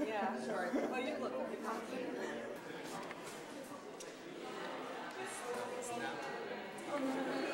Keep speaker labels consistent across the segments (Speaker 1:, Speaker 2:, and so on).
Speaker 1: Yeah,
Speaker 2: sure. Well, you look at the positive.
Speaker 3: When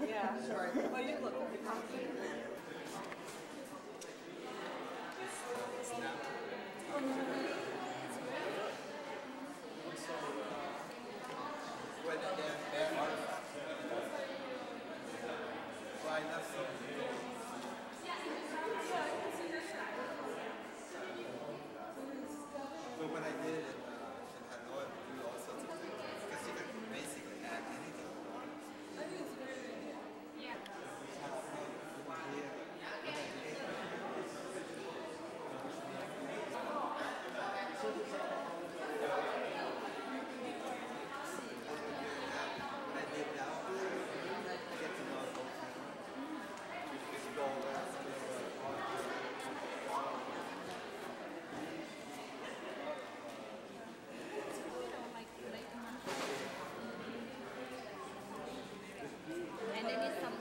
Speaker 1: Yeah,
Speaker 3: sure. Well, you look
Speaker 1: and then it's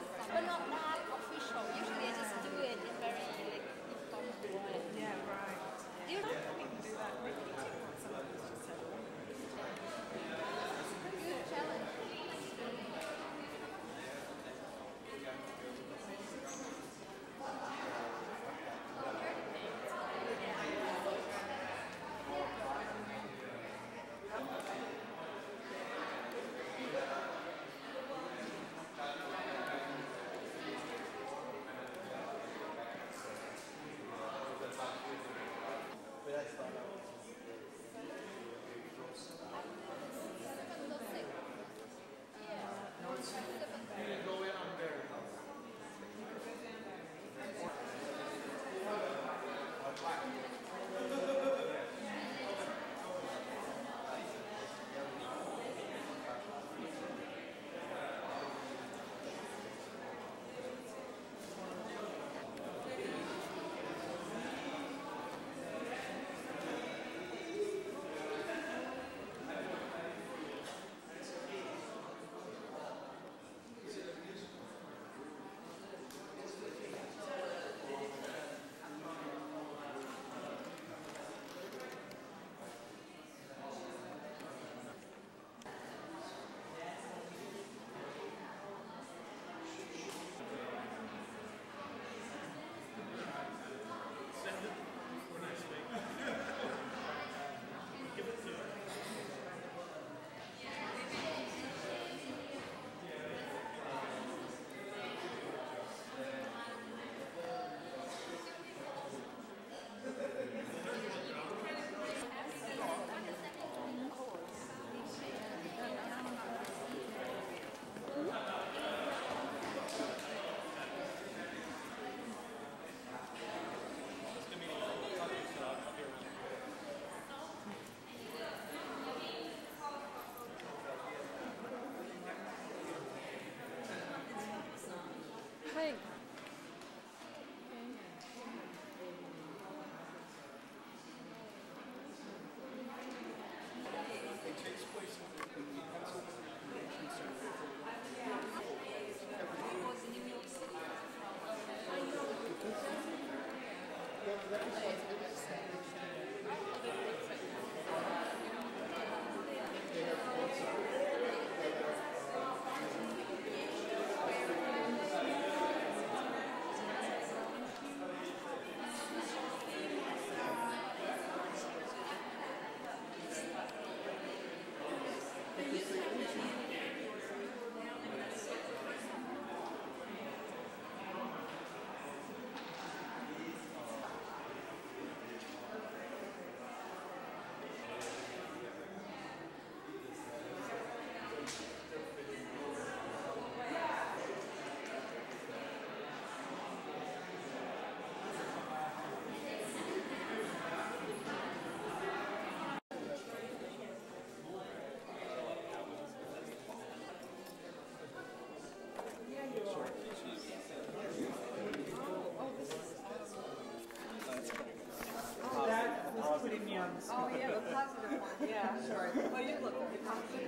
Speaker 4: ones.
Speaker 5: Oh,
Speaker 3: yeah, the positive ones, yeah, sure. Well, you look,
Speaker 6: the
Speaker 1: positive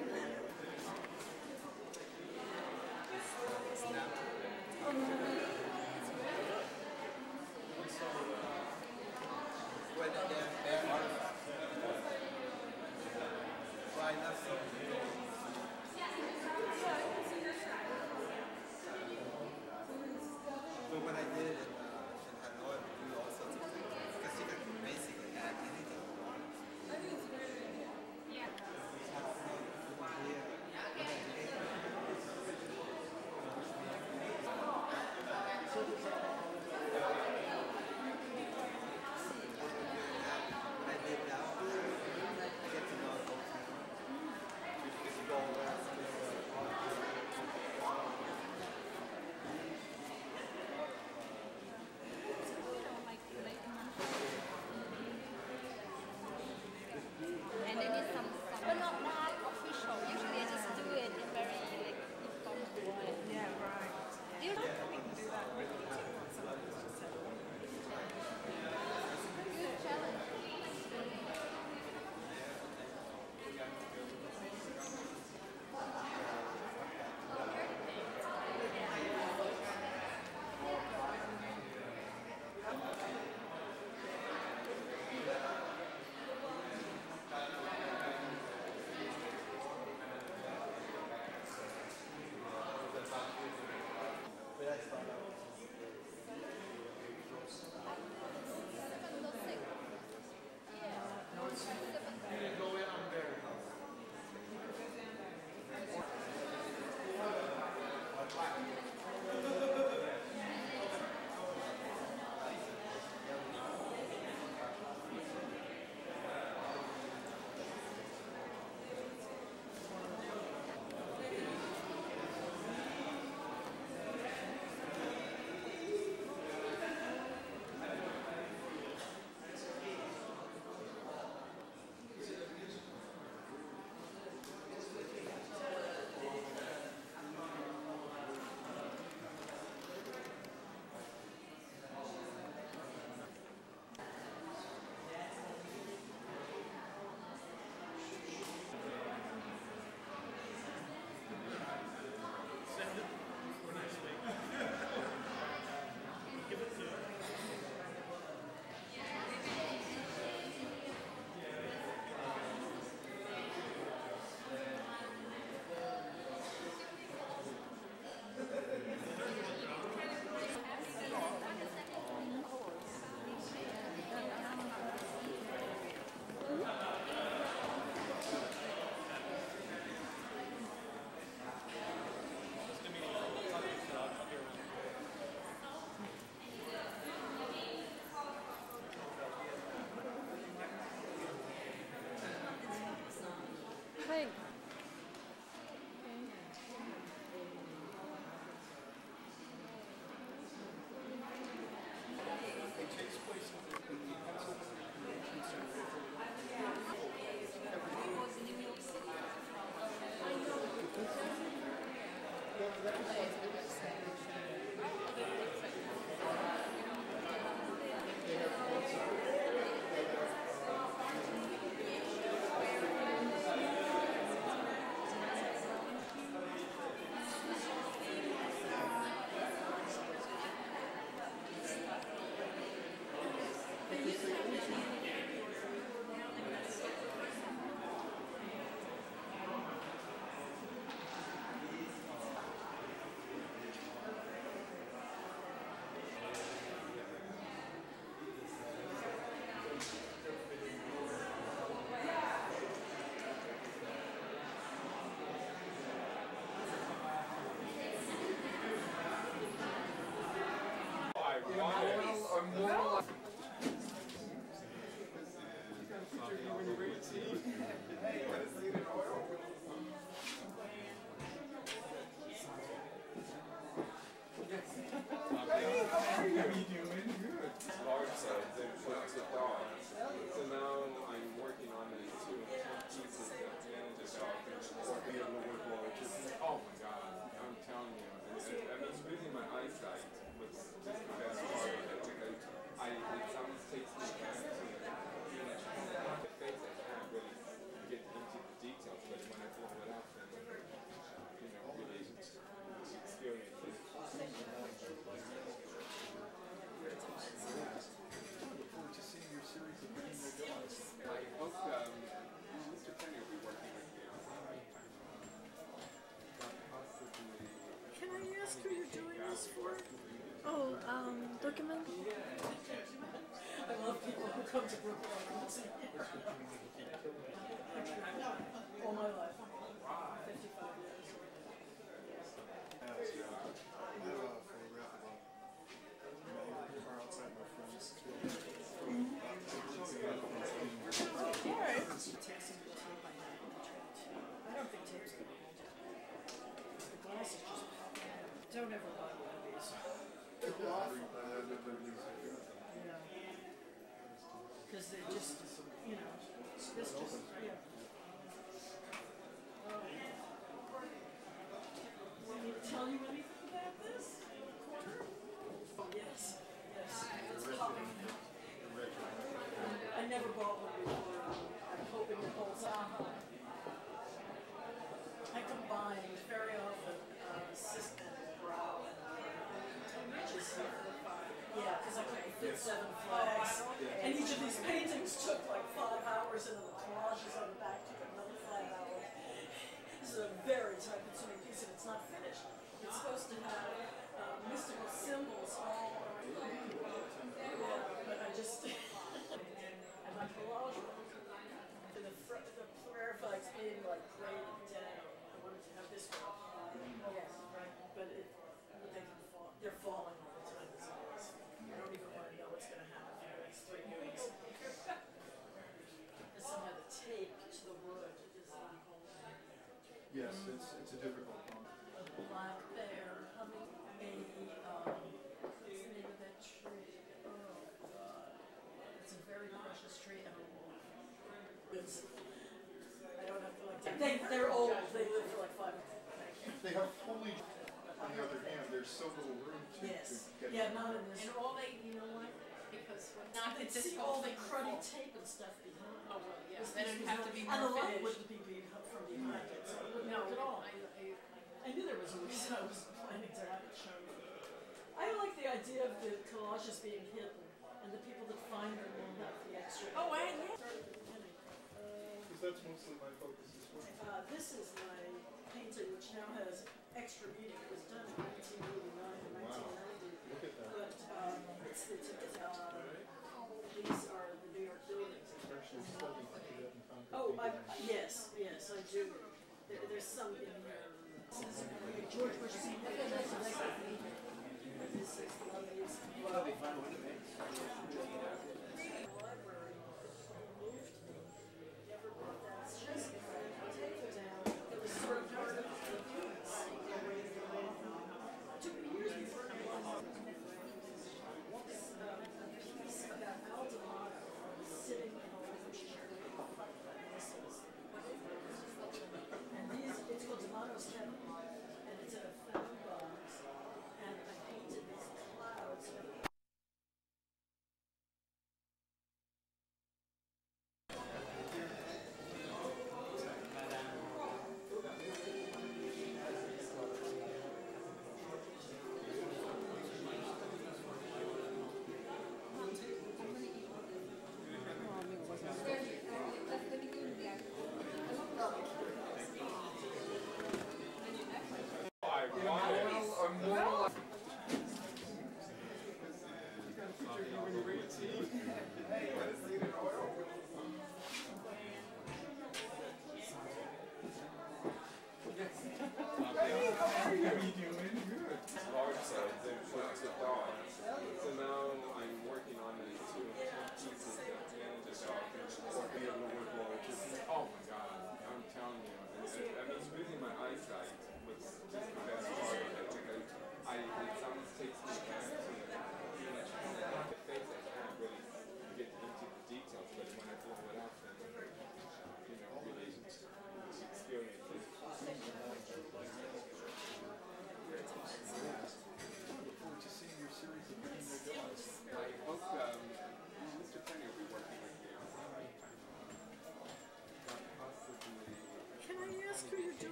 Speaker 1: Денис
Speaker 7: large ask who you're doing this for? Oh, um, I
Speaker 2: love people who come to Brooklyn. Because they just, you know, this just, yeah. Oh. Want me to tell you anything about this corner? Oh, yes, yes. It's popping out. I never bought one before. I'm hoping it holds up. I combine very often uh, assistant brow and ridges here. Yeah, because I couldn't fit seven flags. And each of these paintings took like the collages on the back took another five hours. This is a very time consuming piece, and it's not finished. It's supposed to have uh, mystical symbols all around. Yeah, but I just. and my collage and the, the prayer flags being like They live for like five.
Speaker 8: They have fully, on the other hand, there's so little room to, to
Speaker 2: Yes.
Speaker 8: get.
Speaker 2: Yeah, not in this.
Speaker 5: And all they, you know what? Because when not
Speaker 2: I
Speaker 5: that
Speaker 2: could see all the cruddy
Speaker 5: full.
Speaker 2: tape and stuff behind.
Speaker 5: Oh, well, yeah,
Speaker 2: This-
Speaker 5: then
Speaker 2: this
Speaker 5: it'd
Speaker 2: was
Speaker 5: have to
Speaker 2: not-
Speaker 5: be
Speaker 2: And
Speaker 5: more
Speaker 2: the light
Speaker 5: finished.
Speaker 2: wouldn't be being up from behind it, so it wouldn't
Speaker 5: No,
Speaker 2: work at all.
Speaker 5: I, I,
Speaker 2: I knew there was a reason I was planning to have it shown. I like the idea of the collages being hidden, and the people that find them will have the extra.
Speaker 5: oh, I, yeah.
Speaker 8: Because that's mostly my focus as well.
Speaker 2: Uh, this is my painting, which now has extra meaning.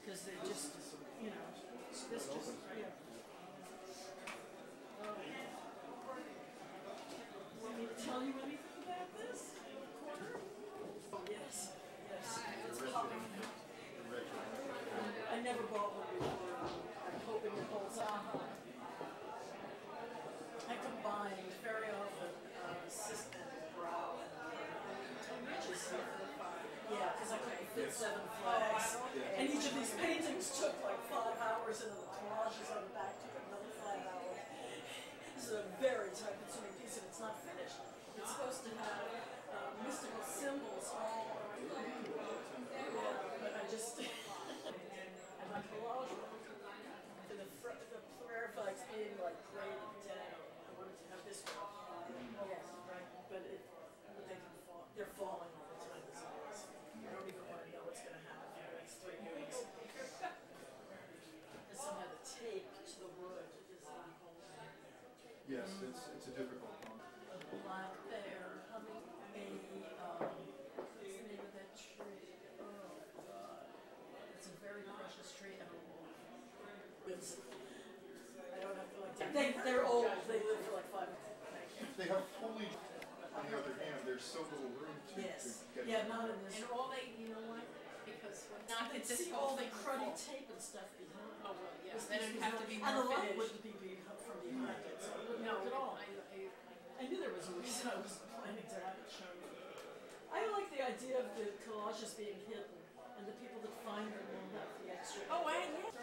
Speaker 2: Because they just, you know, this just, yeah. They have
Speaker 8: fully. On the other hand, there's so little room to,
Speaker 2: yes.
Speaker 8: to get.
Speaker 2: Yeah, not in this.
Speaker 9: And all they, you know what? Because when not that
Speaker 2: see all the cruddy tape and stuff behind.
Speaker 9: Oh well,
Speaker 2: yes.
Speaker 9: Then it'd have to be more
Speaker 2: And
Speaker 9: the
Speaker 2: wouldn't be from behind it, so it wouldn't
Speaker 9: no,
Speaker 2: at all.
Speaker 9: I, I,
Speaker 2: I knew there was a reason I was planning to have it shown. I like the idea of the collages being hidden, and the people that find them will have the extra.
Speaker 9: Oh, I yeah.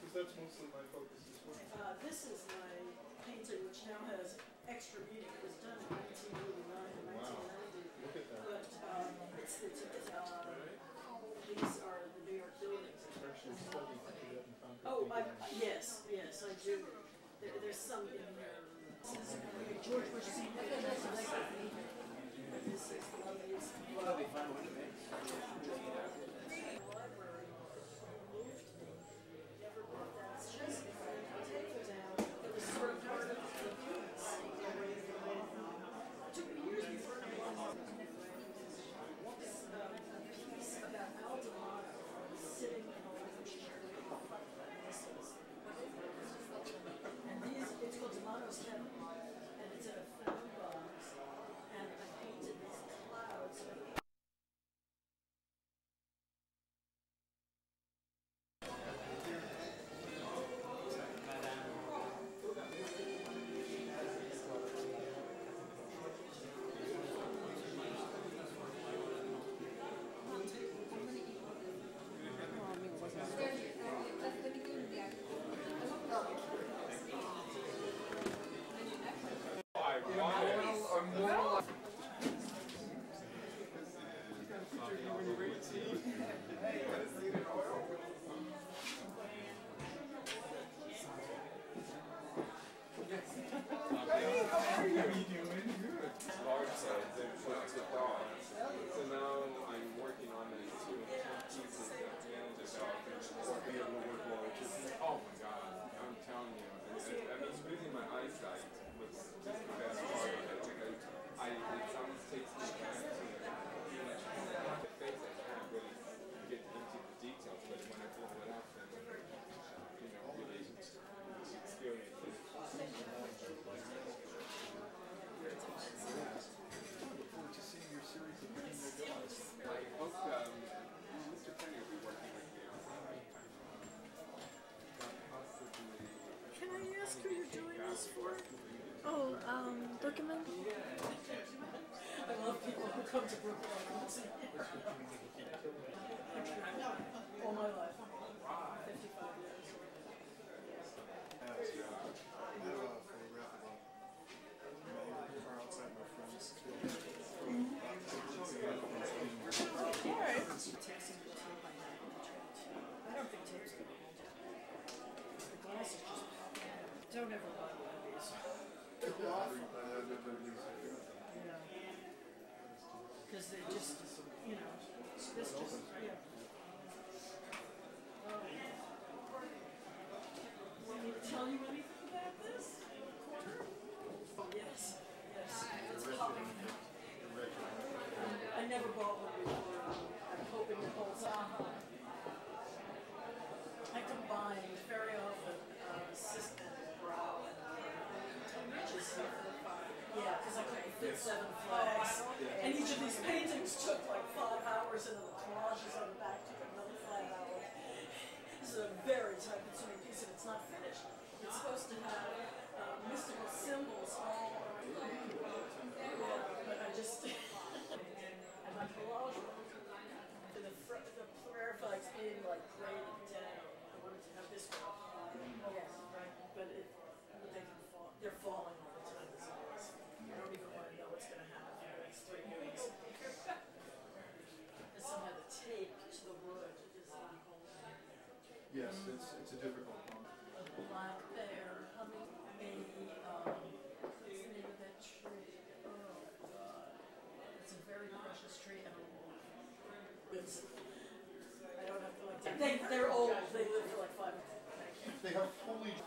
Speaker 8: Because that's mostly my focus as well.
Speaker 2: Uh, this is my painting, which now has extra meaning, it was done in 1989 and 1990.
Speaker 8: Wow.
Speaker 2: But um, it's, it's, it's, uh, these are the New York buildings. Oh, I, yes, yes, I do. There, there's some in here. George Bush Senior. This is the
Speaker 10: one that is. That'll be fun,
Speaker 7: wouldn't it? ask who you're doing this for? Oh, um, Bookman?
Speaker 2: I love people who come to Brooklyn once a year. All my life. Don't ever buy one
Speaker 8: They're awful.
Speaker 2: Yeah. Because they just, you know, this just, yeah. Very time consuming piece, and it's not finished. It's supposed to have uh, mystical symbols all around. Yeah, but I just. and my collage. And the, the prayer flags being like graded down. I wanted to have this one. Yes, right. But it, they can fall. They're falling all the time as it is. I don't even want to know what's going to happen for the next three weeks. and somehow the tape to the wood is not holding.
Speaker 8: Yes, it's, it's a difficult one.
Speaker 2: A black bear humming a, um, what's the name of that tree? Oh, God. It's a very precious tree and a wolf. It's, I don't have to like, they, they're old, they live for like five.
Speaker 8: They have foliage,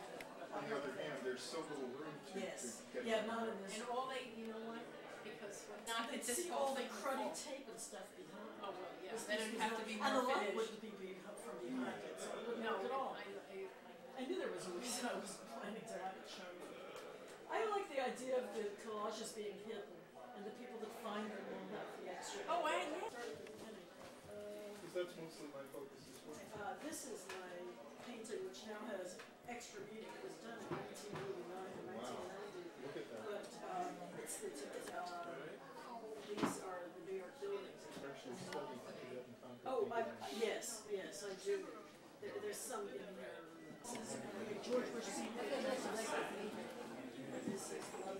Speaker 8: on the other hand, there's so little room to, to
Speaker 2: Yes,
Speaker 8: get.
Speaker 2: yeah, not in this.
Speaker 5: And all they, you know what, because when not
Speaker 2: I could see all the cruddy
Speaker 5: falls.
Speaker 2: tape and stuff behind.
Speaker 5: Oh, well, yeah,
Speaker 2: This
Speaker 5: then
Speaker 2: piece
Speaker 5: it'd
Speaker 2: was
Speaker 5: have to
Speaker 2: not-
Speaker 5: be
Speaker 2: And the
Speaker 5: more
Speaker 2: light wouldn't be being up from behind it, so it wouldn't
Speaker 5: No,
Speaker 2: look at all.
Speaker 5: I, I,
Speaker 2: I knew there was a reason I was planning to have it shown. I like the idea of the collages being hidden, and the people that find them will have the extra.
Speaker 5: Oh, I- yeah.
Speaker 2: Start at the beginning.
Speaker 8: Because that's mostly my focus as well.
Speaker 2: uh, this is my painting, which now has extra meaning. It was done in 1989 and 1990.
Speaker 8: Look at that.
Speaker 2: But um, it's, it's, it's, uh, these are the New York buildings.
Speaker 8: Actually studying Tibetan concrete
Speaker 2: Oh, I, yes, yes, I do. There, there's some in there. This is uh, George Bush Senior. This is one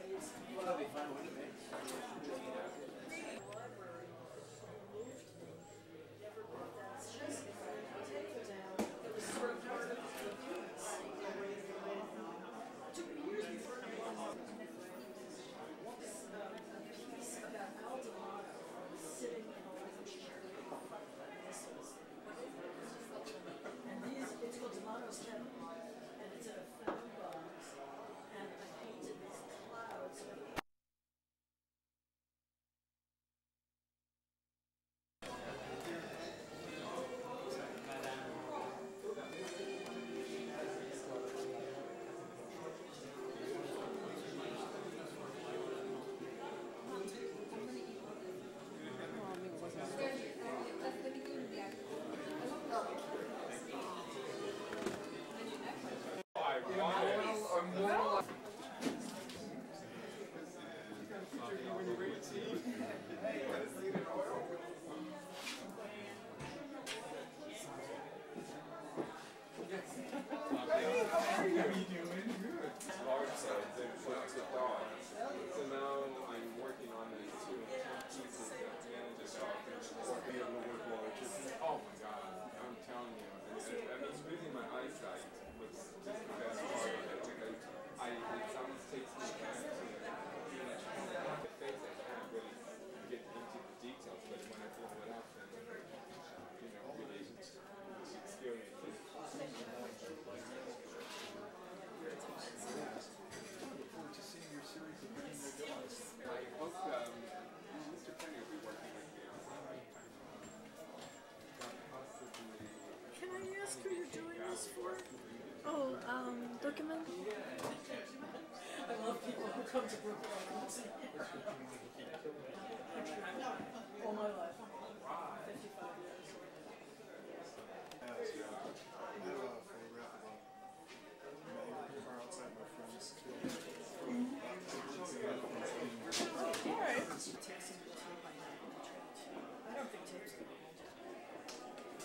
Speaker 7: um,
Speaker 11: document.
Speaker 2: I love people who come to Brooklyn and see All my life, fifty-five years.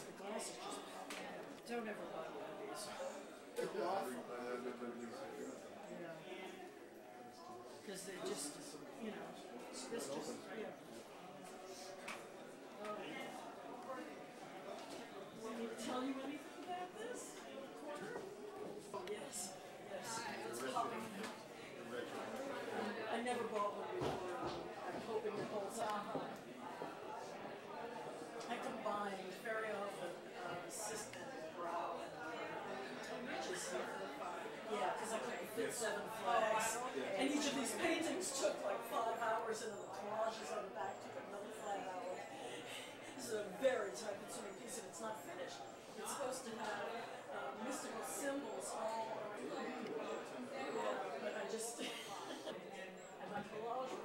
Speaker 8: A a
Speaker 2: don't ever these. They're. Yeah. Cause they just, you know, this just, yeah. Want me to tell you anything about this? Corner? Oh, yes, yes, it's popping out. I never bought one before. I'm hoping it holds up. I combine very often uh, assistant brow and Tom Riches here. Yeah, because I couldn't fit seven flags. And each of paintings took like five hours, and the collages on the back took another five hours. This is a very time consuming piece, and it's not finished. It's supposed to have uh, mystical symbols all around. Yeah, but I just. and my collage.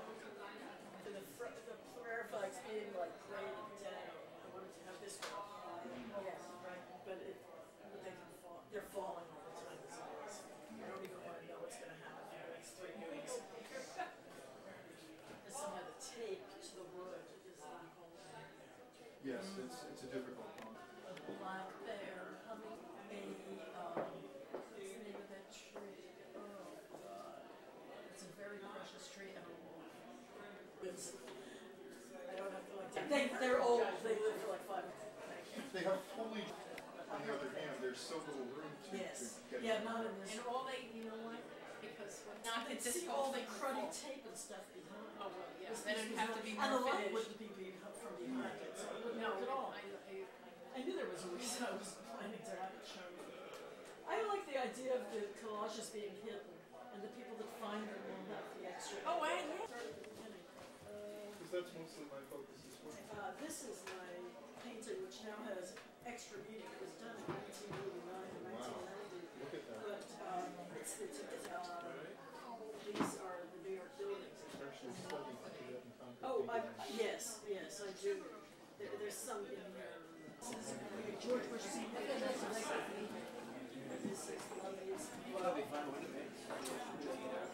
Speaker 2: They, they're old, they live for like five.
Speaker 8: They have fully, on the other hand, there's so little room to, to
Speaker 2: Yes,
Speaker 8: get.
Speaker 2: yeah, not in this.
Speaker 5: And all they, you know what, because when not
Speaker 2: They see all the
Speaker 5: thing
Speaker 2: cruddy
Speaker 5: falls.
Speaker 2: tape and stuff behind.
Speaker 5: Oh, well, yeah,
Speaker 2: This
Speaker 5: then
Speaker 2: piece
Speaker 5: it'd have to
Speaker 2: not-
Speaker 5: be
Speaker 2: And the
Speaker 5: more
Speaker 2: light wouldn't be be- from behind it, so it wouldn't
Speaker 5: No,
Speaker 2: work at all.
Speaker 5: I, I,
Speaker 2: I knew there was a reason I was planning to have it shown. I like the idea of the collages being hidden, and the people that find them will have the extra.
Speaker 5: Oh, I-
Speaker 2: Start at. Uh,
Speaker 8: Because that's mostly my focus as well.
Speaker 2: Uh, this is my painting, which now has extra reading. It was done in 1989 and 1990.
Speaker 8: Look at that.
Speaker 2: But um, it's, it's, it's, uh, these are the New York buildings.
Speaker 8: Actually studying Tibetan concrete
Speaker 2: Oh, I,
Speaker 8: painting.
Speaker 2: yes, yes, I do. There, there's some in here. George Bush Senior. This is Lovey's. Library moved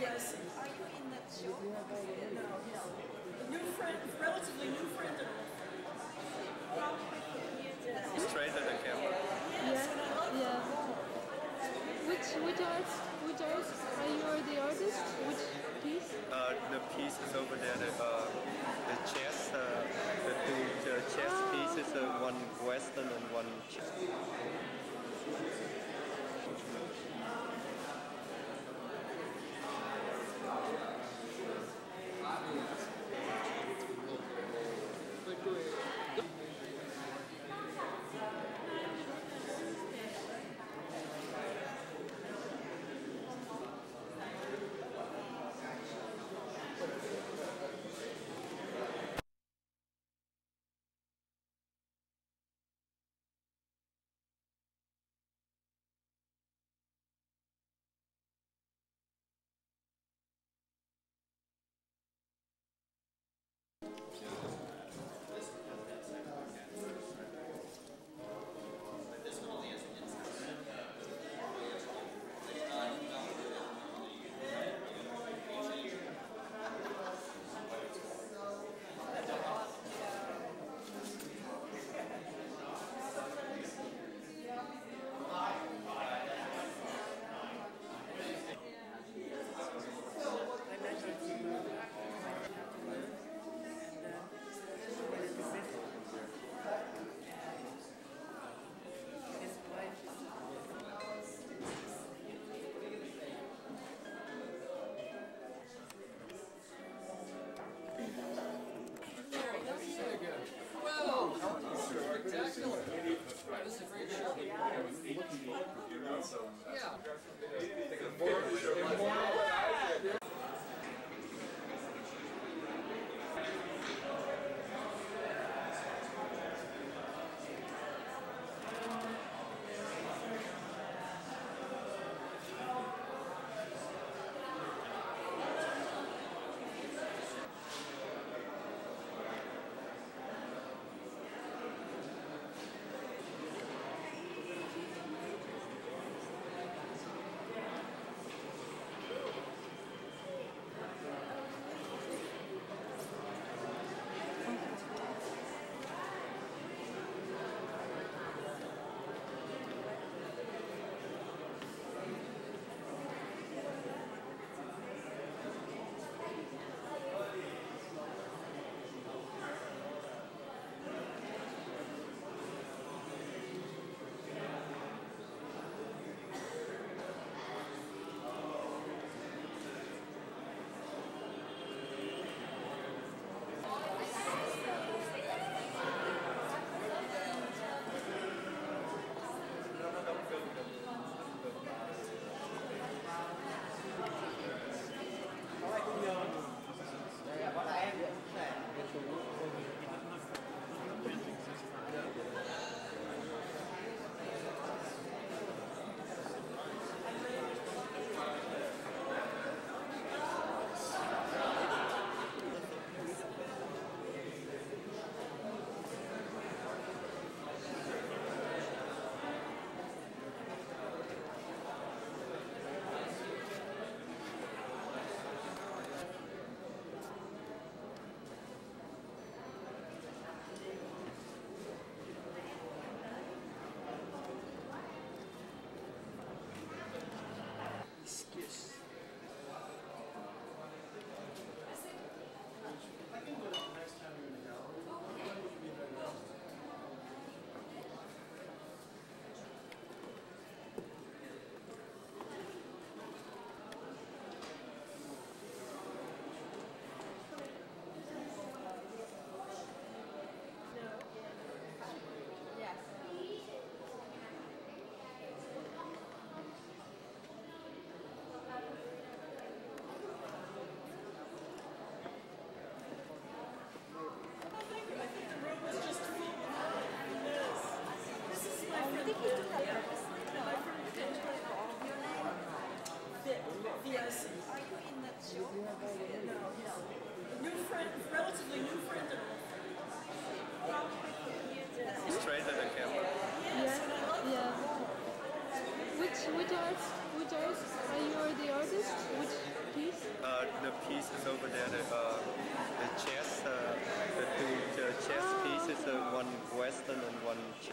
Speaker 2: Yes.
Speaker 11: Are you in that show?
Speaker 2: No, no. New friend, relatively new friend of mine.
Speaker 12: straight at the camera.
Speaker 11: Yeah, yeah. Which which art? Which art? Are you the artist? Which piece?
Speaker 12: Uh, the piece is over there. The, uh, the chess, uh, the two the chess pieces, uh, one Western and one. Ch- Straight at the camera.
Speaker 11: Yeah, yeah. Which which art which art are you are the artist? Which piece?
Speaker 12: Uh, the piece is over there. The, uh, the chess, uh, the two chess pieces, uh, one Western and one. Ch-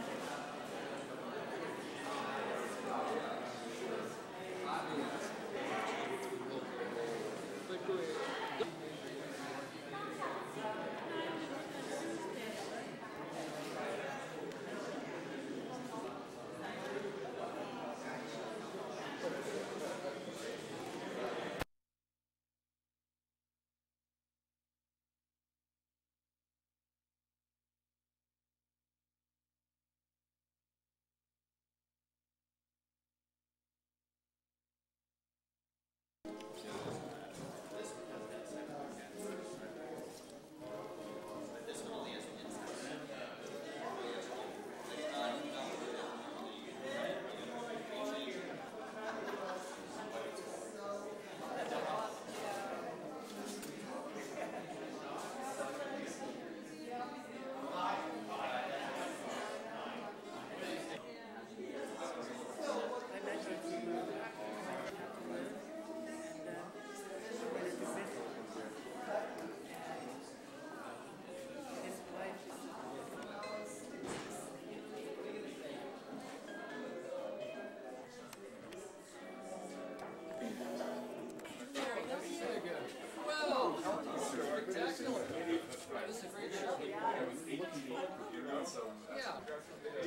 Speaker 2: Yeah.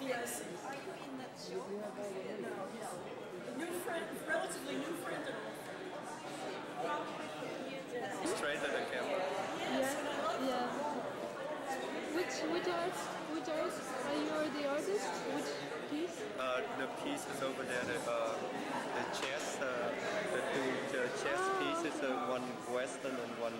Speaker 2: Vic, V-I-C.
Speaker 1: Are you in that show?
Speaker 2: No, no. New friend, relatively new friend and old friend.
Speaker 12: Straight at the camera.
Speaker 11: Yeah, yeah. Which which art? Which art? Are you the artist? Which piece?
Speaker 12: Uh, the piece is over there. The, uh, the chess, uh, the two the chess pieces, uh, one Western and one.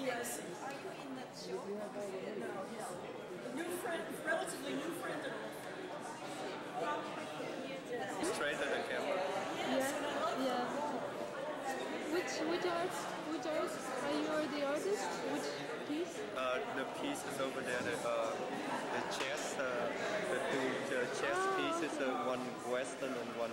Speaker 12: Ch- Straight at the camera.
Speaker 11: Yeah, yeah. which which art? Which art? Are you the artist? Which piece?
Speaker 12: Uh, the pieces over there, the, uh, the chess, uh, the two uh, chess pieces, uh, one Western and one.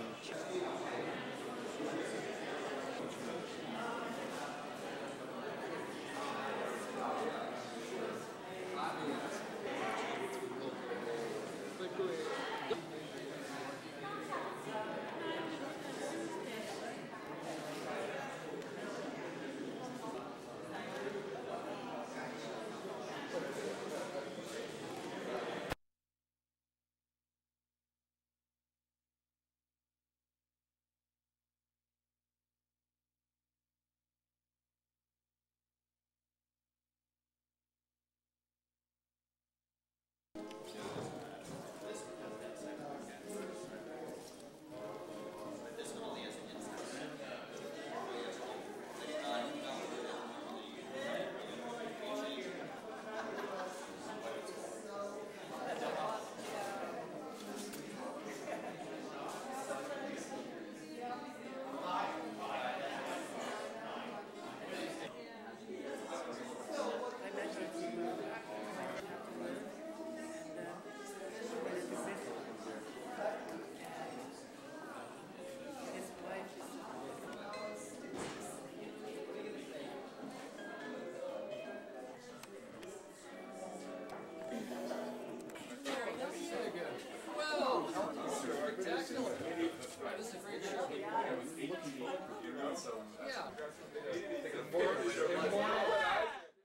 Speaker 12: Ch-
Speaker 7: Yeah.